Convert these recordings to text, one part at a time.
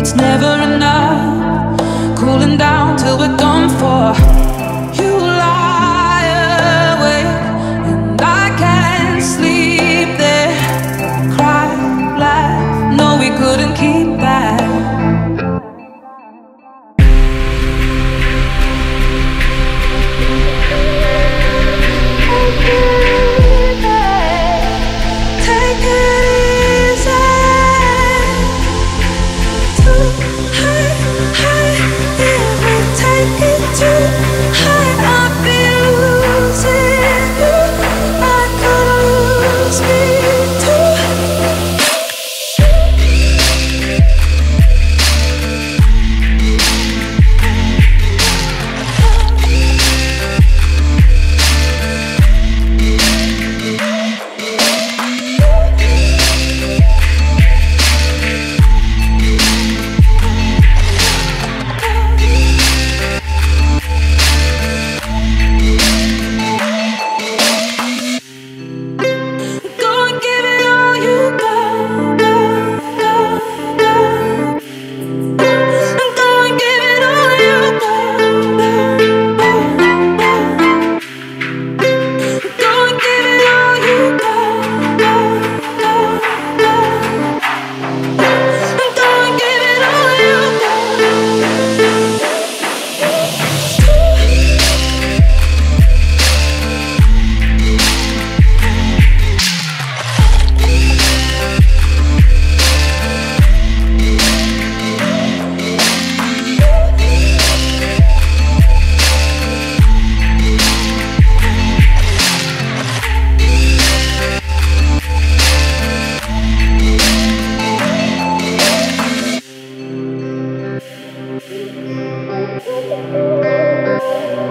It's never enough. Cooling down till we're done for.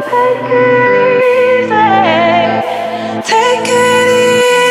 Take it easy. Take it easy.